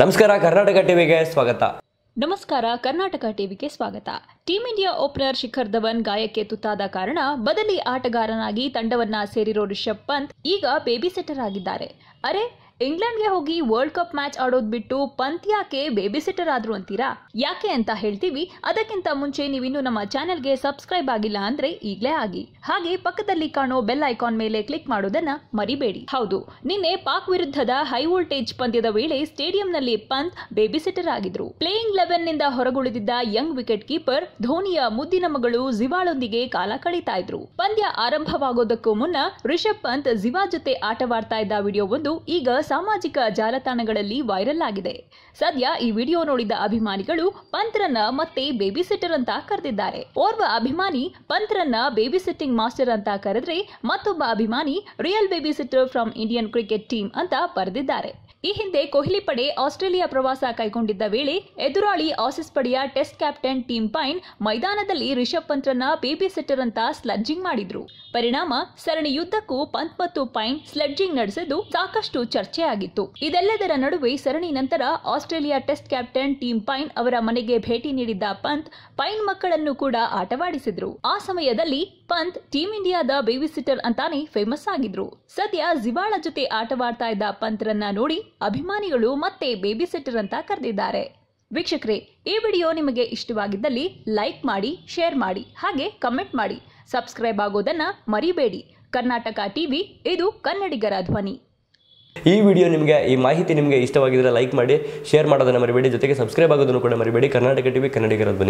ನಮಸ್ಕಾರ, ಕರ್ನಾಟಕ ಟಿವಿಗೆ ಸ್ವಾಗತ. ನಮಸ್ಕಾರ, ಕರ್ನಾಟಕ ಟಿವಿಗೆ ಸ್ವಾಗತ. Team India opener Shikhar Dhawan ಗಾಯಕ್ಕೆ ತುತ್ತಾದ ಕಾರಣ ಬದಲಿ ಆಟಗಾರನಾಗಿ ತಂಡವನ್ನ ಸೇರಿರೋ ರಿಷಬ್ ಪಂತ್ ಈಗ ಬೇಬಿ ಸೆಟ್ಟರ್ ಆಗಿದ್ದಾರೆ. ಅರೆ ಇಂಗ್ಲೆಂಡ್ಗೆ ಹೋಗಿ ವರ್ಲ್ಡ್ ಕಪ್ ಮ್ಯಾಚ್ ಆಡೋದ್ ಬಿಟ್ಟು ಪಂತ್ ಯಾಕೆ ಬೇಬಿ ಸಿಟರ್ ಆದ್ರು ಅಂತೀರಾ? ಯಾಕೆ ಅಂತ ಹೇಳ್ತೀವಿ. ಅದಕ್ಕಿಂತ ಮುಂಚೆ ನೀವಿನ್ನು ನಮ್ಮ ಚಾನೆಲ್ಗೆ ಸಬ್ಸ್ಕ್ರೈಬ್ ಆಗಿಲ್ಲ ಅಂದ್ರೆ ಈಗಲೇ ಆಗಿ. ಹಾಗೆ ಪಕ್ಕದಲ್ಲಿ ಕಾಣೋ ಬೆಲ್ ಐಕಾನ್ ಮೇಲೆ ಕ್ಲಿಕ್ ಮಾಡೋದನ್ನ ಮರಿಬೇಡಿ. ಹೌದು, ನಿನ್ನೆ ಪಾಕ್ ವಿರುದ್ಧದ ಹೈ ವೋಲ್ಟೇಜ್ ಪಂದ್ಯದ ವೇಳೆ ಸ್ಟೇಡಿಯಂನಲ್ಲಿ ಪಂತ್ ಬೇಬಿ ಸಿಟರ್ ಆಗಿದ್ರು. ಪ್ಲೇಯಿಂಗ್ ಲೆವೆನ್ನಿಂದ ಹೊರಗುಳಿದಿದ್ದ ಯಂಗ್ ವಿಕೆಟ್ ಕೀಪರ್ ಧೋನಿಯ ಮುದ್ದಿನ ಮಗಳು ಜಿವಾಳೊಂದಿಗೆ ಕಾಲ ಕಳೀತಾ ಇದ್ರು. ಪಂದ್ಯ ಆರಂಭವಾಗೋದಕ್ಕೂ ಮುನ್ನ ರಿಷಬ್ ಪಂತ್ ಜಿವಾ ಜೊತೆ ಆಟವಾಡ್ತಾ ಇದ್ದ ವಿಡಿಯೋವೊಂದು ಈಗ ಸಾಮಾಜಿಕ ಜಾಲತಾಣಗಳಲ್ಲಿ ವೈರಲ್ ಆಗಿದೆ. ಸದ್ಯ ಈ ವಿಡಿಯೋ ನೋಡಿದ ಅಭಿಮಾನಿಗಳು, ಪಂತ್ರನ್ನ ಮತ್ತೆ ಬೇಬಿ ಸಿಟ್ಟರ್ ಅಂತ ಕರೆದಿದ್ದಾರೆ. ಓರ್ವ ಅಭಿಮಾನಿ, ಪಂತ್ರನ್ನ ಬೇಬಿ ಸಿಟ್ಟಿಂಗ್ ಮಾಸ್ಟರ್ ಅಂತ ಕರೆದ್ರೆ ಮತ್ತೊಬ್ಬ ಅಭಿಮಾನಿ, real babysitter from Indian cricket team ಅಂತ ಬರೆದಿದ್ದಾರೆ. ಈ ಹಿಂದೆ ಕೊಹ್ಲಿ ಪಡೆ ಆಸ್ಟ್ರೇಲಿಯಾ ಪ್ರವಾಸ ಕೈಗೊಂಡಿದ್ದ ವೇಳೆ ಎದುರಾಳಿ ಆಸಿಸ್ ಪಡೆಯ ಟೆಸ್ಟ್ ಕ್ಯಾಪ್ಟನ್ ಟೀಮ್ ಪೈನ್ ಮೈದಾನದಲ್ಲಿ ರಿಷಬ್ ಪಂತ್ರನ್ನ ಬೇಬಿ ಸೆಟ್ಟರ್ ಅಂತ ಸ್ಲಡ್ಜಿಂಗ್ ಮಾಡಿದ್ರು. ಪರಿಣಾಮ ಸರಣಿಯುದ್ದಕ್ಕೂ ಪಂತ್ ಮತ್ತು ಪೈನ್ ಸ್ಲಡ್ಜಿಂಗ್ ನಡೆಸಿದ್ದು ಸಾಕಷ್ಟು ಚರ್ಚೆಯಾಗಿತ್ತು. ಇದೆಲ್ಲದರ ನಡುವೆ ಸರಣಿ ನಂತರ Australia test captain Tim Paine ಅವರ ಮನೆಗೆ ಭೇಟಿ ನೀಡಿದ್ದ ಪಂತ್ ಪೈನ್ ಮಕ್ಕಳನ್ನು ಕೂಡ ಆಟವಾಡಿಸಿದ್ರು. ಆ ಸಮಯದಲ್ಲಿ ಪಂತ್ ಟೀಮ್ ಇಂಡಿಯಾದ ಬೇಬಿ ಸಿಟರ್ ಅಂತಾನೆ ಫೇಮಸ್ ಆಗಿದ್ರು. ಸದ್ಯ ಜಿವಾಳ ಜೊತೆ ಆಟವಾಡ್ತಾ ಇದ್ದ ಪಂತ್ರನ್ನ ನೋಡಿ ಅಭಿಮಾನಿಗಳು ಮತ್ತೆ ಬೇಬಿ ಸಿಟ್ಟರ್ ಅಂತ ಕರೆದಿದ್ದಾರೆ. ವೀಕ್ಷಕರೇ, ಈ ವಿಡಿಯೋ ನಿಮಗೆ ಇಷ್ಟವಾಗಿದ್ದಲ್ಲಿ ಲೈಕ್ ಮಾಡಿ, ಶೇರ್ ಮಾಡಿ, ಹಾಗೆ ಕಮೆಂಟ್ ಮಾಡಿ. ಸಬ್ಸ್ಕ್ರೈಬ್ ಆಗೋದನ್ನ ಮರಿಬೇಡಿ. ಕರ್ನಾಟಕ ಟಿವಿ, ಇದು ಕನ್ನಡಿಗರ ಧ್ವನಿ. ಈ ವಿಡಿಯೋ ನಿಮಗೆ, ಈ ಮಾಹಿತಿ ನಿಮಗೆ ಇಷ್ಟವಾಗಿದ್ರೆ ಲೈಕ್ ಮಾಡಿ, ಶೇರ್ ಮಾಡೋದನ್ನು ಮರಿಬೇಡಿ. ಜೊತೆಗೆ ಸಬ್ಸ್ಕ್ರೈಬ್ ಆಗೋದನ್ನು ಕೂಡ ಮರಿಬೇಡಿ. ಕರ್ನಾಟಕ ಟಿವಿ, ಕನ್ನಡಿಗರ ಧ್ವನಿ.